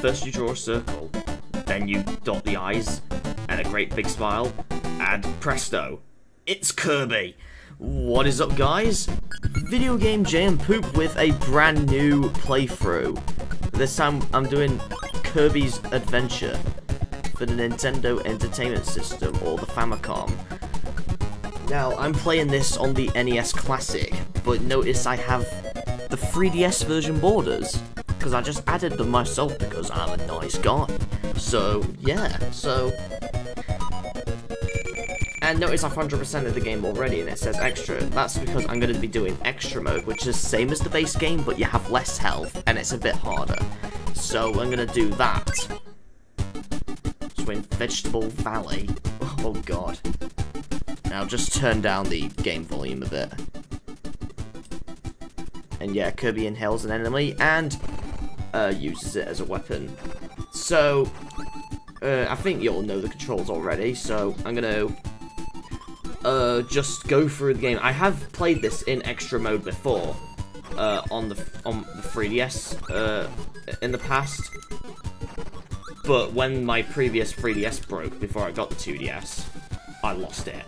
first you draw a circle, then you dot the eyes, and a great big smile, and presto, it's Kirby! What is up guys? Video Game JN Poop with a brand new playthrough. This time I'm doing Kirby's Adventure for the Nintendo Entertainment System or the Famicom. Now, I'm playing this on the NES Classic, but notice I have the 3DS version borders, because I just added them myself because I'm a nice guy. So, yeah, so... And notice I've 100% of the game already and it says extra. That's because I'm going to be doing extra mode, which is same as the base game, but you have less health, and it's a bit harder. So I'm going to do that. So in Vegetable Valley. Oh god. Now just turn down the game volume a bit. And yeah, Kirby inhales an enemy and uh, uses it as a weapon. So, uh, I think you all know the controls already, so I'm gonna uh, just go through the game. I have played this in extra mode before, uh, on the on the 3DS uh, in the past. But when my previous 3DS broke before I got the 2DS, I lost it.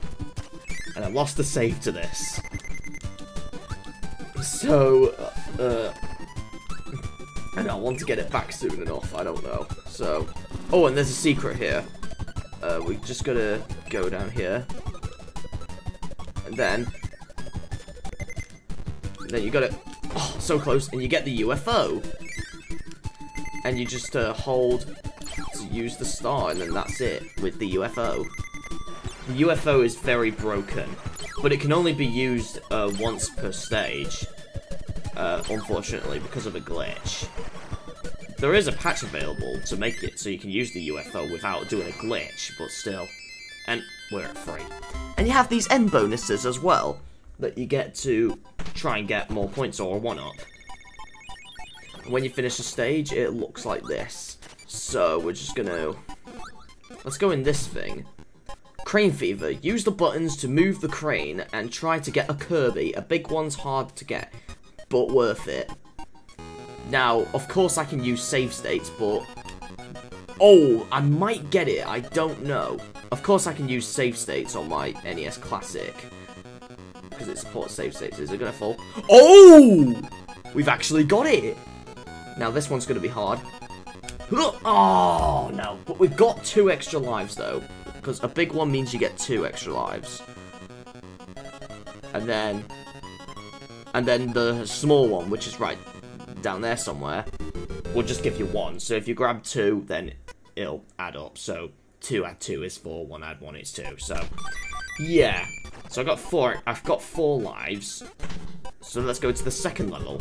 And I lost the save to this. So, uh, I want to get it back soon enough, I don't know. So, oh, and there's a secret here. Uh, we just gotta go down here. And then, then you gotta, oh, so close, and you get the UFO. And you just uh, hold to use the star, and then that's it with the UFO. The UFO is very broken, but it can only be used uh, once per stage, uh, unfortunately, because of a glitch. There is a patch available to make it so you can use the UFO without doing a glitch, but still. And we're at free. And you have these end bonuses as well, that you get to try and get more points or a 1-up. When you finish a stage, it looks like this. So, we're just gonna... Let's go in this thing. Crane Fever. Use the buttons to move the crane and try to get a Kirby. A big one's hard to get, but worth it. Now, of course I can use save states, but... Oh, I might get it, I don't know. Of course I can use save states on my NES Classic. Because it supports save states. Is it to fall? Oh! We've actually got it! Now this one's to be hard. Oh, no. But we've got two extra lives, though because a big one means you get two extra lives. And then, and then the small one, which is right down there somewhere, we'll just give you one. So if you grab two, then it'll add up. So two add two is four, one add one is two. So yeah. So I got four. I've got four lives. So let's go to the second level.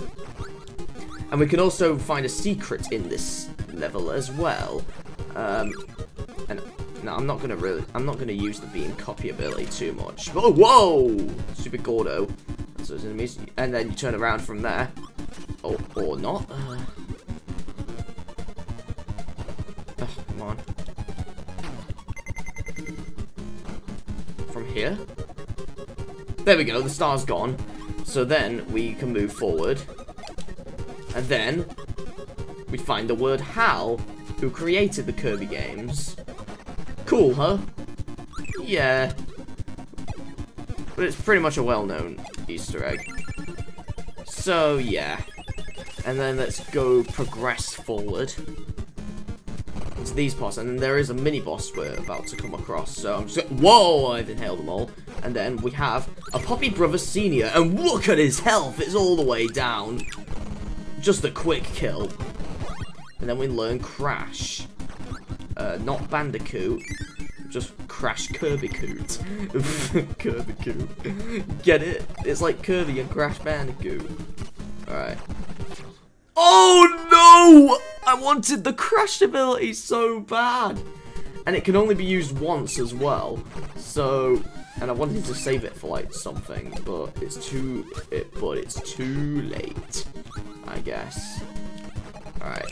And we can also find a secret in this level as well. Um, and no, I'm not gonna really. I'm not gonna use the beam copy ability too much. Oh, whoa! Super Gordo. So enemies, and then you turn around from there, or or not. Uh, oh, come on. From here. There we go. The star's gone. So then we can move forward, and then we find the word Hal, who created the Kirby games. Cool, huh? Yeah. But it's pretty much a well-known Easter egg. So, yeah. And then let's go progress forward into these parts. And then there is a mini-boss we're about to come across. So I'm just Whoa! I've inhaled them all. And then we have a Poppy Brother Senior. And look at his health! It's all the way down. Just a quick kill. And then we learn Crash. Uh, not Bandicoot. Just Crash Kirby Coot. Kirby Coot. Get it? It's like Kirby and Crash Bandicoot. Alright. Oh no! I wanted the Crash ability so bad! And it can only be used once as well. So, and I wanted to save it for like something, but it's too, it, but it's too late, I guess. Alright.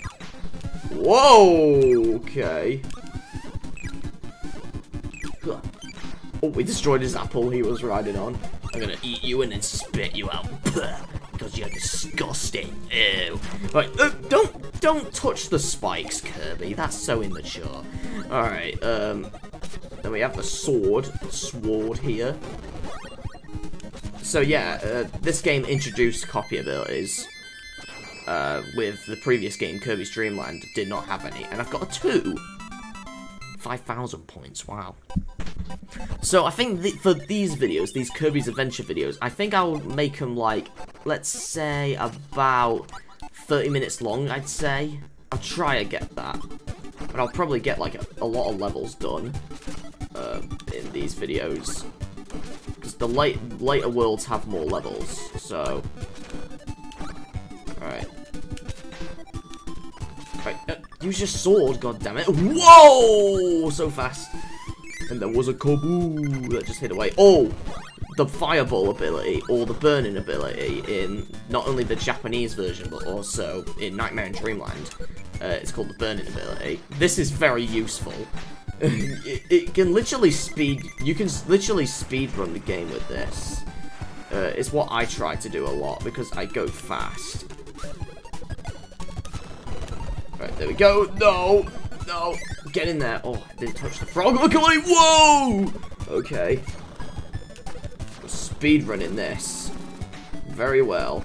Whoa! Okay. Oh, we destroyed his apple he was riding on. I'm gonna eat you and then spit you out. Because you're disgusting. Ew. Right, uh, don't don't touch the spikes, Kirby. That's so immature. Alright, um... Then we have the sword, sword here. So yeah, uh, this game introduced copy abilities. Uh, with the previous game, Kirby's Dream Land, did not have any. And I've got a 2! 5,000 points, wow. So I think th for these videos, these Kirby's Adventure videos, I think I'll make them like, let's say about 30 minutes long, I'd say. I'll try to get that. But I'll probably get like a, a lot of levels done uh, in these videos. Because the late, later worlds have more levels, so... Alright. Right, uh, use your sword, God damn it! Whoa! So fast. And there was a Kabu that just hit away. Oh! The fireball ability, or the burning ability, in not only the Japanese version, but also in Nightmare and Dreamland. Uh, it's called the burning ability. This is very useful. it, it, can literally speed, you can literally speed run the game with this. Uh, it's what I try to do a lot, because I go fast. Right, there we go. No! No! Get in there. Oh, I didn't touch the frog. Look at me! Whoa! Okay. Speed running this. Very well.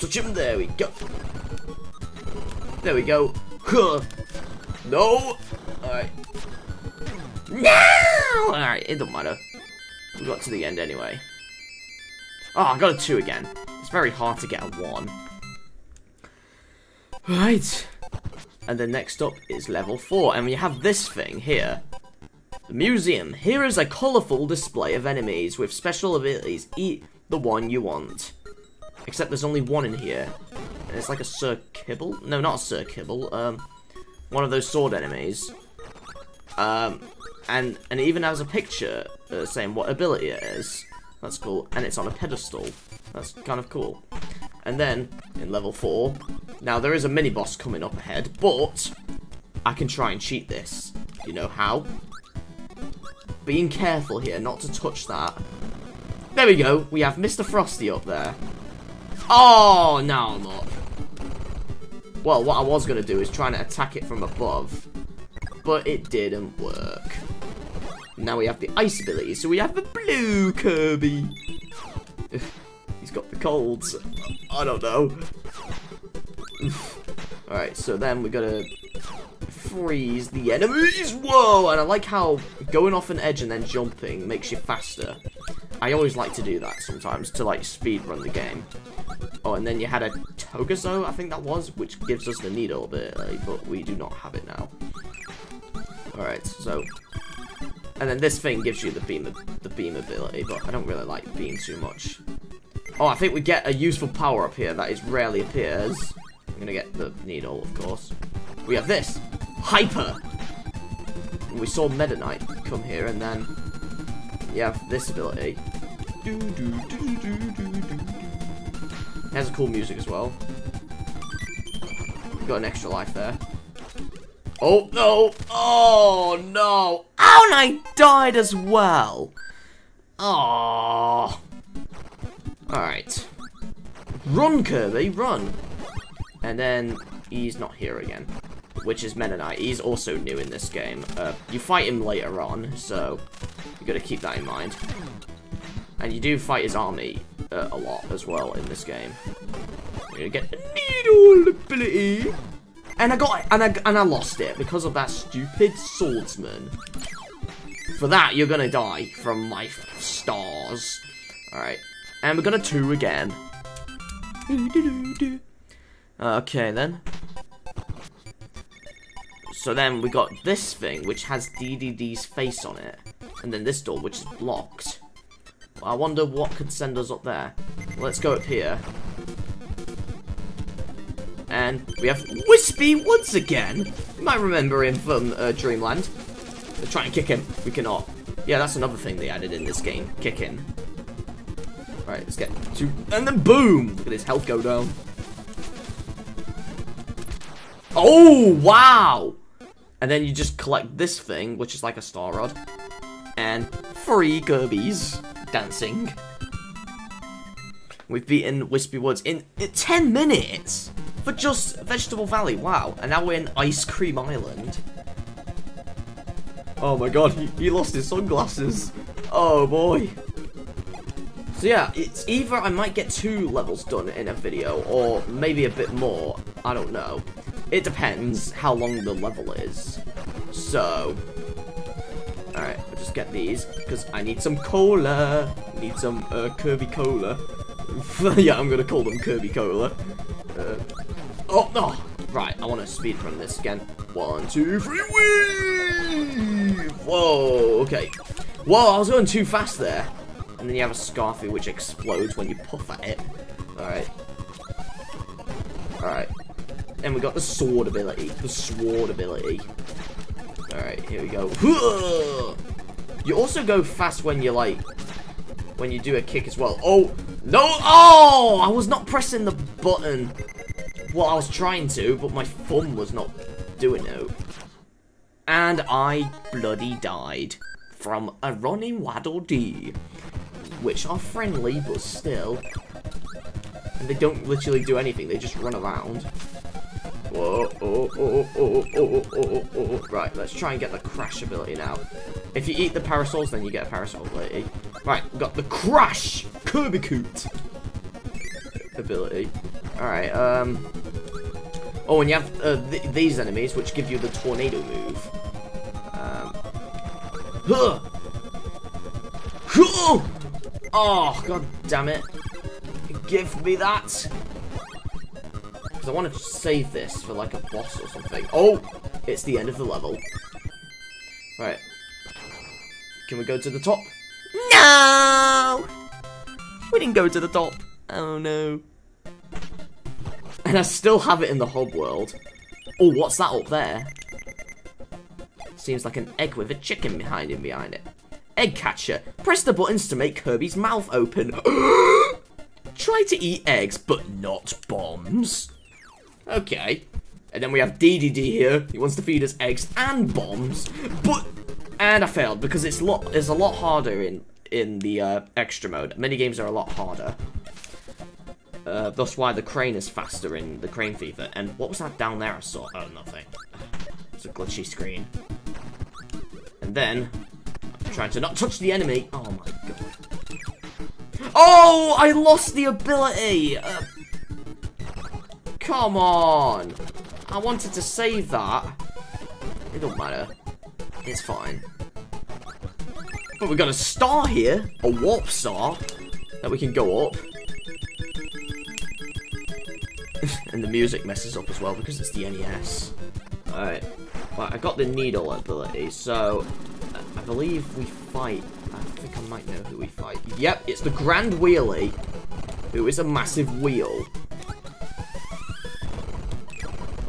Touch him. There we go. There we go. Huh. No! Alright. No! Alright, it don't matter. We got to the end anyway. Oh, I got a 2 again. It's very hard to get a 1. Right. And then next up is level 4, and we have this thing here. The museum. Here is a colourful display of enemies with special abilities. Eat the one you want. Except there's only one in here. And it's like a Sir Kibble? No, not a Sir Kibble. Um, one of those sword enemies. Um, and, and it even has a picture uh, saying what ability it is. That's cool. And it's on a pedestal. That's kind of cool. And then, in level 4, now there is a mini-boss coming up ahead, but I can try and cheat this. You know how? Being careful here not to touch that. There we go. We have Mr. Frosty up there. Oh, no, I'm not. Well, what I was going to do is try and attack it from above. But it didn't work. Now we have the ice ability, so we have the blue Kirby. He's got the colds. I don't know. Alright, so then we gotta freeze the enemies. Whoa! And I like how going off an edge and then jumping makes you faster. I always like to do that sometimes to like speed run the game. Oh, and then you had a Togezo, I think that was, which gives us the needle ability, but we do not have it now. Alright, so and then this thing gives you the beam the beam ability, but I don't really like beam too much. Oh, I think we get a useful power up here that is rarely appears. I'm gonna get the needle, of course. We have this! Hyper! We saw Meta Knight come here, and then you have this ability. It has a cool music as well. Got an extra life there. Oh, no. Oh, no. Oh, and I died as well. Oh. Alright. Run, Kirby, run. And then he's not here again, which is Knight. He's also new in this game. Uh, you fight him later on, so you gotta keep that in mind. And you do fight his army uh, a lot as well in this game. Gonna get a needle ability. And I got and I, and I lost it because of that stupid swordsman. For that, you're gonna die from my stars. Alright. And we're gonna two again. Okay, then. So then we got this thing, which has DDD's face on it. And then this door, which is blocked. I wonder what could send us up there. Let's go up here. And we have Wispy once again. You might remember him from uh, Dreamland. Let's try and kick him. We cannot. Yeah, that's another thing they added in this game. Kicking. Right, let's get to... And then boom! Look at his health go down. Oh, wow! And then you just collect this thing, which is like a star rod. And three Kirby's. dancing. We've beaten Wispy Woods in, in 10 minutes for just Vegetable Valley. Wow. And now we're in Ice Cream Island. Oh my god, he, he lost his sunglasses. Oh boy. So yeah, it's either I might get two levels done in a video, or maybe a bit more. I don't know. It depends how long the level is. So, alright, I'll just get these, because I need some cola. Need some uh, Kirby Cola. yeah, I'm gonna call them Kirby Cola. Uh, oh, no! Right, I want to speed run this again. One, two, three, whee! Whoa, okay. Whoa, I was going too fast there. And then you have a Scarfy which explodes when you puff at it. Alright. Alright. And we got the sword ability. The sword ability. Alright, here we go. You also go fast when you like when you do a kick as well. Oh no oh I was not pressing the button. Well I was trying to, but my thumb was not doing it. And I bloody died from a running Waddle Dee. Which are friendly, but still. And they don't literally do anything, they just run around. Whoa, oh, oh, oh, oh, oh, oh, Right, let's try and get the crash ability now. If you eat the parasols, then you get a parasol ability. Right, got the crash Kirby Coot ability. Alright, um... Oh, and you have uh, th these enemies, which give you the tornado move. Um... Huh! Huh! Oh, god damn it. Give me that! Because I want to save this for like a boss or something. Oh! It's the end of the level. Right. Can we go to the top? No! We didn't go to the top. Oh no. And I still have it in the hub world. Oh, what's that up there? Seems like an egg with a chicken behind him behind it. Egg catcher. Press the buttons to make Kirby's mouth open. Try to eat eggs, but not bombs. Okay. And then we have DDD here. He wants to feed us eggs and bombs. But and I failed because it's lot it's a lot harder in in the uh, extra mode. Many games are a lot harder. Uh, that's why the crane is faster in the crane fever. And what was that down there I saw? Oh, nothing. It's a glitchy screen. And then, trying to not touch the enemy. Oh my god. Oh, I lost the ability. Uh, Come on! I wanted to save that. It don't matter. It's fine. But we got a star here. A warp star. That we can go up. and the music messes up as well because it's the NES. Alright. Well, I got the needle ability, so I believe we fight. I think I might know who we fight. Yep, it's the Grand Wheelie, who is a massive wheel.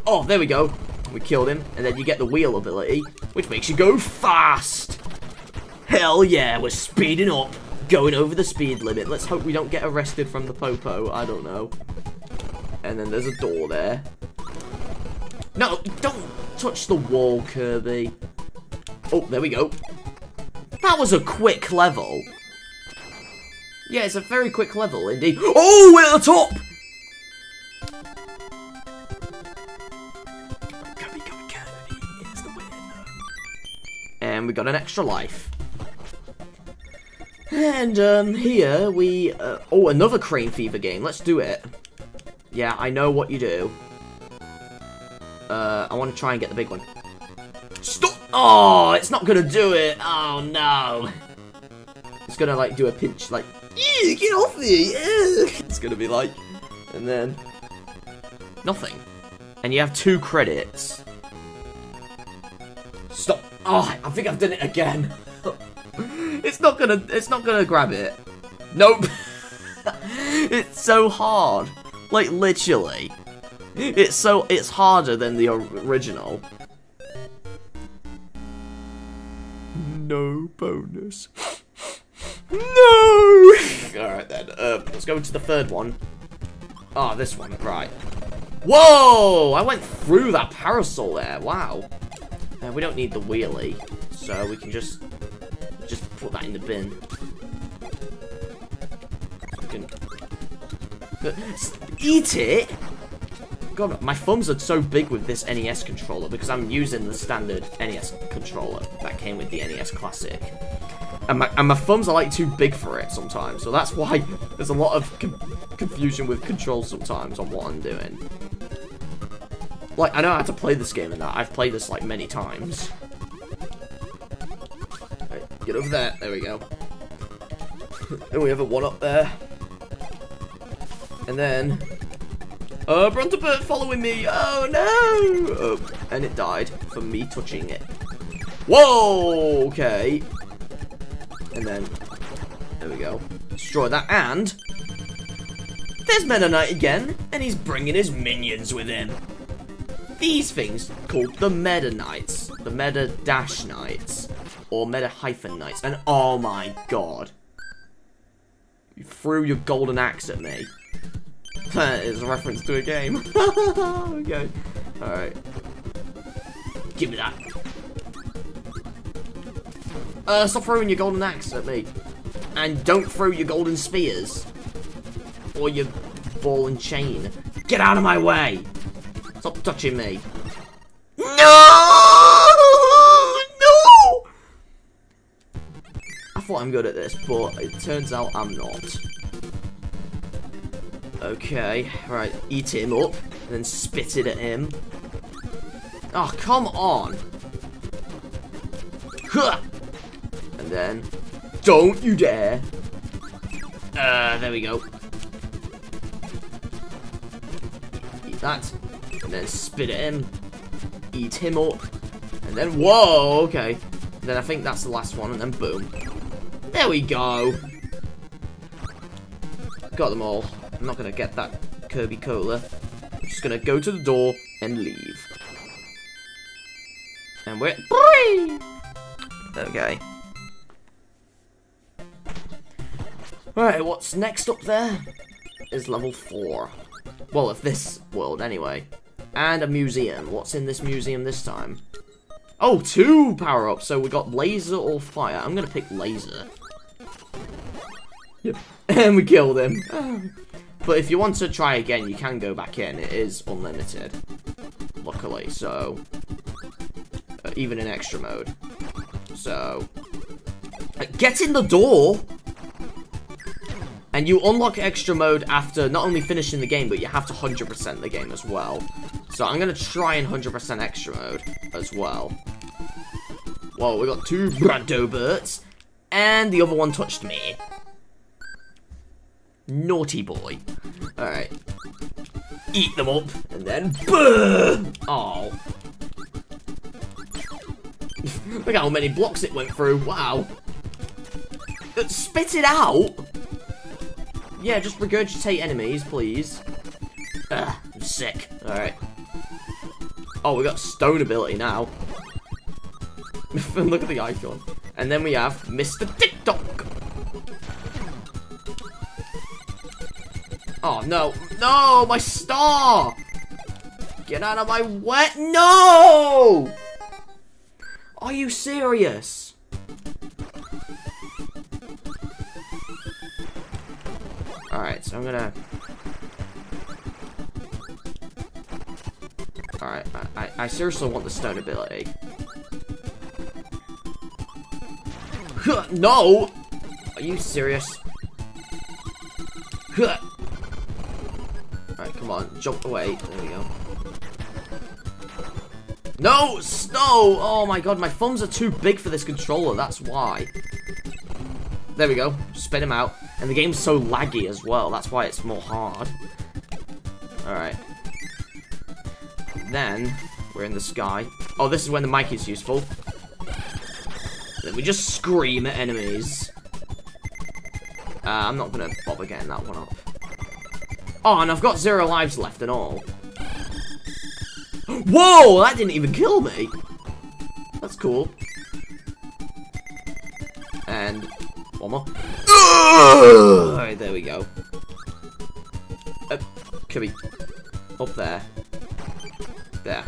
Oh, there we go. We killed him. And then you get the wheel ability, which makes you go fast. Hell yeah, we're speeding up. Going over the speed limit. Let's hope we don't get arrested from the popo. I don't know. And then there's a door there. No, don't touch the wall, Kirby. Oh, there we go. That was a quick level. Yeah, it's a very quick level, indeed. Oh, we're at the top! and we got an extra life. And um, here we... Uh, oh, another Crane Fever game. Let's do it. Yeah, I know what you do. Uh, I want to try and get the big one. Oh, it's not to do it. Oh, no. It's to, like, do a pinch, like, get off me. It's to be like, and then nothing. And you have two credits. Stop. Oh, I think I've done it again. it's not gonna, it's not gonna grab it. Nope. it's so hard. Like, literally. It's so, it's harder than the original. no bonus. No! Alright then, uh, let's go into the third one. Ah, oh, this one, right. Whoa! I went through that parasol there, wow. Uh, we don't need the wheelie, so we can just just put that in the bin. So can... Eat it? God, my thumbs are so big with this NES controller because I'm using the standard NES controller that came with the NES Classic. And my, and my thumbs are like too big for it sometimes, so that's why there's a lot of confusion with controls sometimes on what I'm doing. Like, I know I how to play this game and that. I've played this like many times. Right, get over there. There we go. then we have a one up there. And then Uh, oh, Brontobert following me! Oh no! Oh, and it died from me touching it. Whoa! Okay. And then, there we go. Destroy that, and... There's Meta Knight again, and he's bringing his minions with him. These things called the Meta Knights. The Meta Dash Knights. Or Meta Hyphen Knights. And oh my god. You threw your golden axe at me. Is a reference to a game. okay. Alright. Give me that. Uh, stop throwing your golden axe at me. And don't throw your golden spears. Or your ball and chain. Get out of my way! Stop touching me. No! No! I thought I'm good at this, but it turns out I'm not. Okay, right, eat him up, and then spit it at him. Oh, come on! Huh! And then, don't you dare! Uh, there we go. Eat that, and then spit at him. Eat him up, and then, whoa, okay. And then I think that's the last one, and then boom. There we go! Got them all. I'm not going to get that Kirby Cola. I'm just going to go to the door and leave. And we're... Okay. Alright, what's next up there is level 4. Well, of this world, anyway. And a museum. What's in this museum this time? Oh, two power-ups. So we got laser or fire. I'm to pick laser. Yep. and we killed him. But if you want to try again, you can go back in. It is unlimited, luckily. So, uh, even in extra mode. So, uh, get in the door! And you unlock extra mode after not only finishing the game, but you have to 100% the game as well. So I'm going to try and 100% extra mode as well. Whoa, we got two Brontoberts. And the other one touched me. Naughty boy. Alright. Eat them up, and then burn! Oh. Look how many blocks it went through. Wow. Spit it out? Yeah, just regurgitate enemies, please. Ugh, I'm sick. Alright. Oh, we got stone ability now. Look at the icon. And then we have Mr. Tick-Tock. Oh, no. No, my star! Get out of my wet. No! Are you serious? Alright, so I'm gonna... Alright, I, I, I seriously want the stone ability. no! Are you serious? On. Jump away. There we go. No! Snow! Oh my god, my thumbs are too big for this controller. That's why. There we go. Spin him out. And the game's so laggy as well. That's why it's more hard. Alright. Then, we're in the sky. Oh, this is when the mic is useful. Then we just scream at enemies. Uh, I'm not gonna bother getting that one up. Oh, and I've got zero lives left and all. Whoa, that didn't even kill me. That's cool. And one more. Alright, there we go. Uh, Kirby. Up there. There.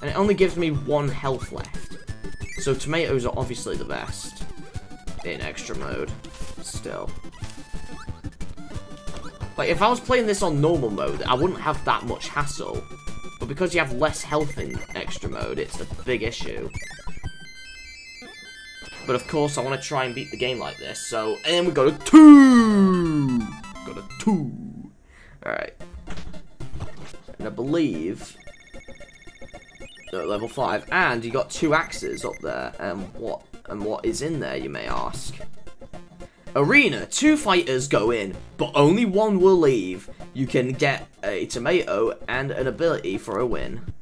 And it only gives me one health left. So tomatoes are obviously the best. In extra mode. Still. Like, if I was playing this on normal mode, I wouldn't have that much hassle. But because you have less health in extra mode, it's a big issue. But of course, I want to try and beat the game like this, so... And we got a two! Got a two. Alright. And I believe... level 5. And you got two axes up there. And what, and what is in there, you may ask? Arena, two fighters go in, but only one will leave. You can get a tomato and an ability for a win.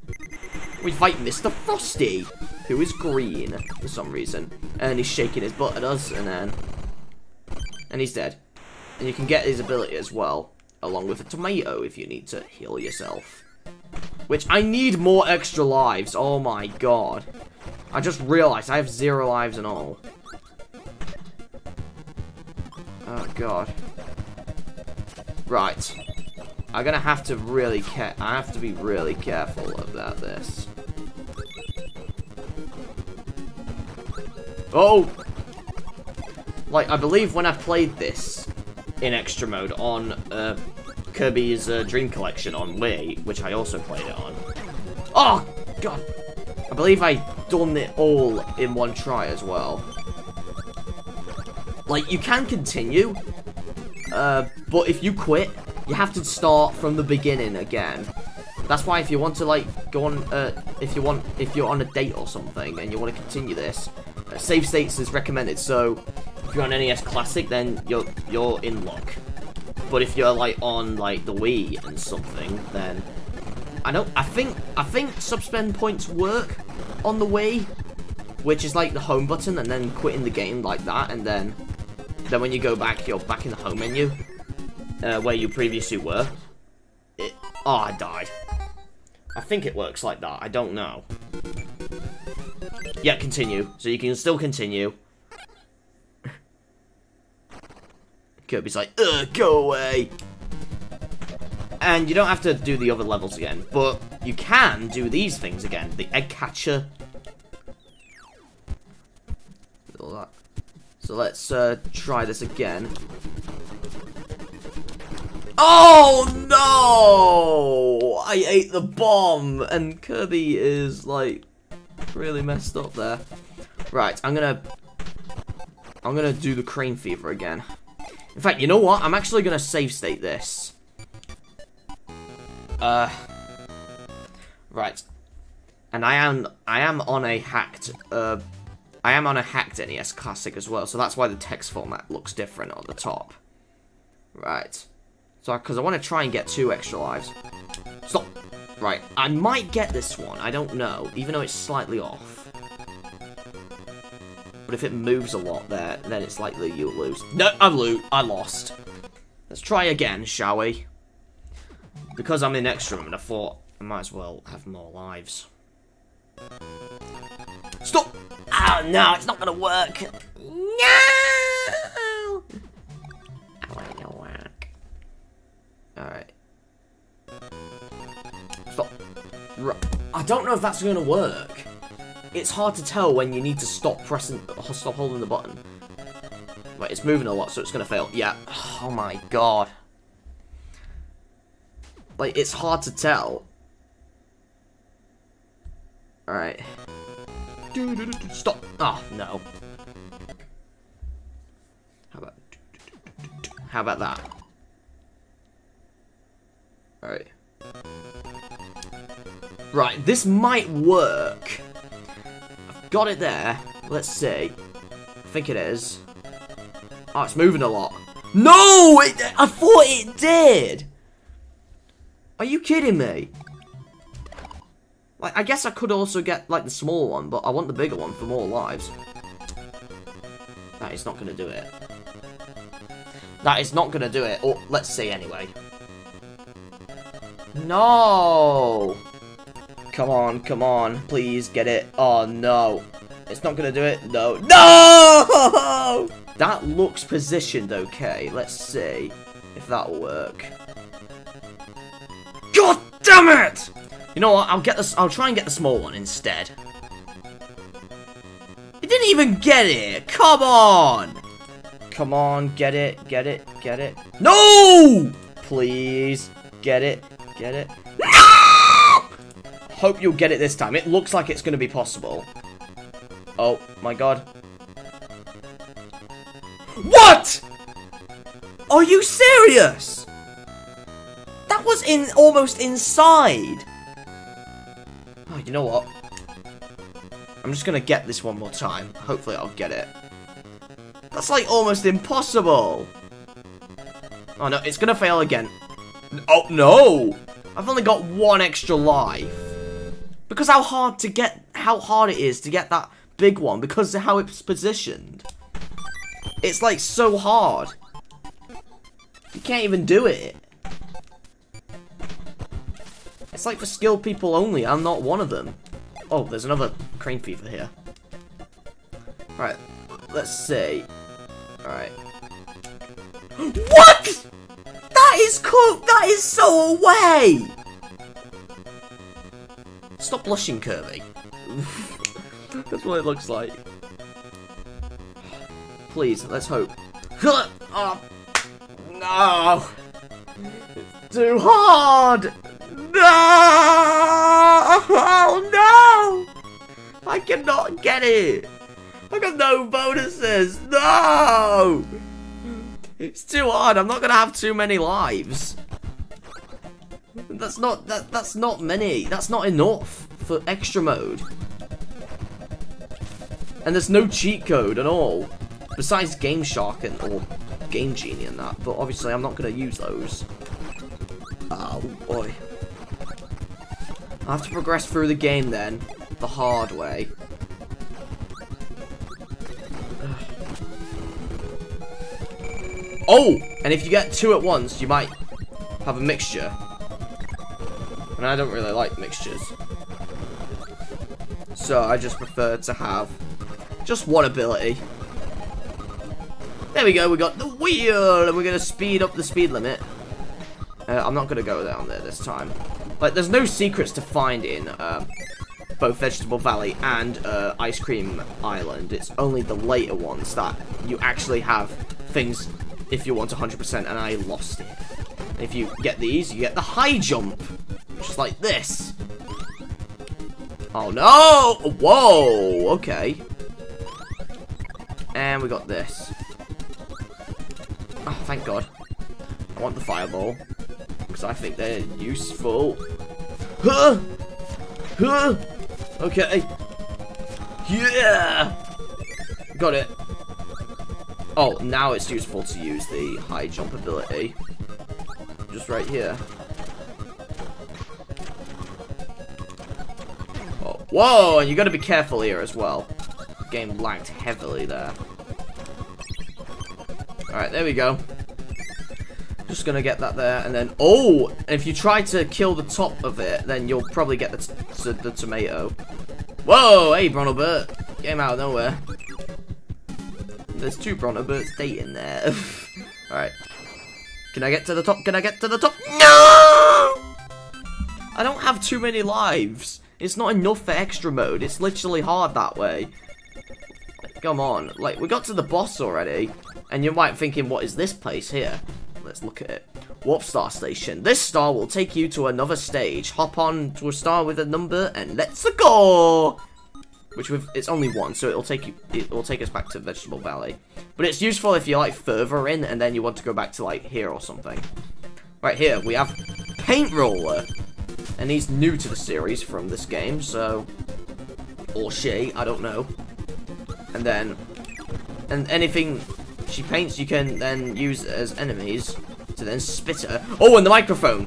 We fight Mr. Frosty, who is green for some reason. And he's shaking his butt at us, and then... And he's dead. And you can get his ability as well, along with a tomato if you need to heal yourself. Which, I need more extra lives, oh my god. I just realized I have zero lives and all. Oh, God. Right. I'm gonna have to really care- I have to be really careful about this. Oh! Like, I believe when I played this in extra mode on uh, Kirby's uh, Dream Collection on Wii, which I also played it on. Oh, God! I believe I done it all in one try as well. Like, you can continue, uh, but if you quit, you have to start from the beginning again. That's why if you want to, like, go on, uh, if you want, if you're on a date or something, and you want to continue this, uh, save states is recommended, so if you're on NES Classic, then you're, you're in luck. But if you're, like, on, like, the Wii and something, then... I don't, I think, I think suspend points work on the Wii, which is like the home button and then quitting the game like that, and then then when you go back, you're back in the home menu, uh, where you previously were. It, oh, I died. I think it works like that. I don't know. Yeah, continue. So you can still continue. Kirby's like, Ugh, go away. And you don't have to do the other levels again, but you can do these things again. The egg catcher. So let's uh, try this again. Oh no! I ate the bomb, and Kirby is like really messed up there. Right, I'm gonna I'm gonna do the crane fever again. In fact, you know what? I'm actually gonna save state this. Uh, right, and I am I am on a hacked uh I am on a hacked NES Classic as well, so that's why the text format looks different on the top. Right. So, because I want to try and get two extra lives. Stop! Right, I might get this one, I don't know, even though it's slightly off. But if it moves a lot there, then it's likely you'll lose. No, I lose. I lost. Let's try again, shall we? Because I'm in extra mode, I thought I might as well have more lives. Stop! Oh no, it's not gonna work. No! I want to work. Alright. Stop. I don't know if that's gonna work. It's hard to tell when you need to stop pressing, stop holding the button. Right, it's moving a lot, so it's gonna fail. Yeah. Oh my god. Like, it's hard to tell. Alright. Stop! Oh, no. How about... How about that? Alright. Right, this might work. I've got it there. Let's see. I think it is. Oh, it's moving a lot. No! It, I thought it did! Are you kidding me? Like, I guess I could also get, like, the small one, but I want the bigger one for more lives. That is not going to do it. That is not going to do it. Or, let's see anyway. No! Come on, come on. Please, get it. Oh, no. It's not going to do it. No. No! That looks positioned okay. Let's see if that'll work. God damn it! You know what? I'll get this. I'll try and get the small one instead. It didn't even get it. Come on. Come on, get it, get it, get it. No! Please. Get it. Get it. No! Hope you'll get it this time. It looks like it's going to be possible. Oh, my God. What? Are you serious? That was in almost inside. You know what? I'm just gonna get this one more time. Hopefully I'll get it. That's like almost impossible. Oh no, it's gonna fail again. Oh no! I've only got one extra life. Because how hard to get, how hard it is to get that big one because of how it's positioned. It's like so hard. You can't even do it. It's like for skilled people only. I'm not one of them. Oh, there's another crane fever here. Alright, let's see. Alright. What?! That is cool! That is so away! Stop blushing, Kirby. That's what it looks like. Please, let's hope. Oh, no! It's too hard! No! Oh no! I cannot get it! I got no bonuses! No! It's too hard, I'm not gonna have too many lives. That's not that that's not many. That's not enough for extra mode. And there's no cheat code at all. Besides Game Shark and or Game Genie and that, but obviously I'm not gonna use those. Oh boy. I have to progress through the game then, the hard way. Oh! And if you get two at once, you might have a mixture. And I don't really like mixtures. So I just prefer to have just one ability. There we go, we got the wheel, and we're going to speed up the speed limit. Uh, I'm not going to go down there this time. Like, there's no secrets to find in uh, both Vegetable Valley and uh, Ice Cream Island. It's only the later ones that you actually have things if you want 100%, and I lost it. if you get these, you get the high jump, just like this. Oh no! Whoa! Okay. And we got this. Oh, thank God. I want the fireball. I think they're useful. Huh! Huh! Okay. Yeah! Got it. Oh, now it's useful to use the high jump ability. Just right here. Oh, whoa! And you gotta be careful here as well. Game lagged heavily there. Alright, there we go. Just gonna get that there, and then... Oh! And if you try to kill the top of it, then you'll probably get the, the tomato. Whoa! Hey, Brontobert! Came out of nowhere. There's two Brontoberts dating there. Alright. Can I get to the top? Can I get to the top? No! I don't have too many lives. It's not enough for extra mode. It's literally hard that way. Come on. Like, we got to the boss already. And you might thinking, what is this place here? Let's look at it. Warp Star Station. This star will take you to another stage. Hop on to a star with a number and let's go! Which we've, it's only one, so it'll take you, it will take us back to Vegetable Valley. But it's useful if you're like further in and then you want to go back to like here or something. Right here, we have Paint Roller. And he's new to the series from this game, so... Or she, I don't know. And then... And anything she paints you can then use as enemies to then spit her. Oh, and the microphone!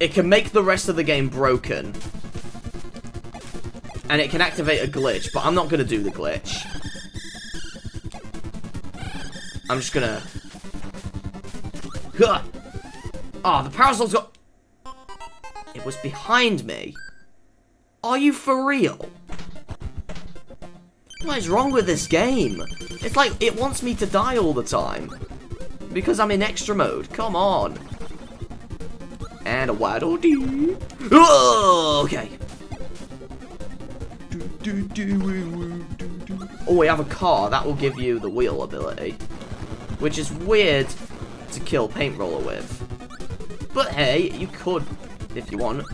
It can make the rest of the game broken. And it can activate a glitch, but I'm not going to do the glitch. I'm just gonna... Ah, oh, the parasol's got... It was behind me. Are you for real? What is wrong with this game? It's like, it wants me to die all the time. Because I'm in extra mode. Come on. And a waddle dee. Oh, okay. Oh, we have a car. That will give you the wheel ability. Which is weird to kill Paint Roller with. But hey, you could if you want.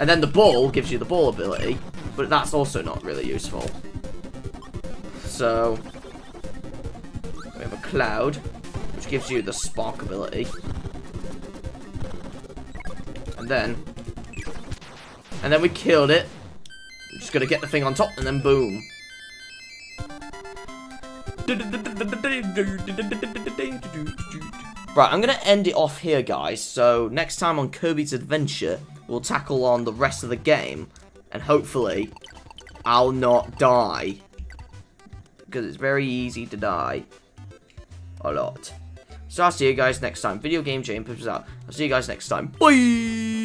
And then the ball gives you the ball ability, but that's also not really useful. So, we have a cloud, which gives you the spark ability. And then, and then we killed it. Just gonna get the thing on top, and then boom. Right, I'm to end it off here, guys. So, next time on Kirby's Adventure, we'll tackle on the rest of the game. And hopefully, I'll not die. Because it's very easy to die. A lot. So, I'll see you guys next time. Video Game James out. I'll see you guys next time. Bye!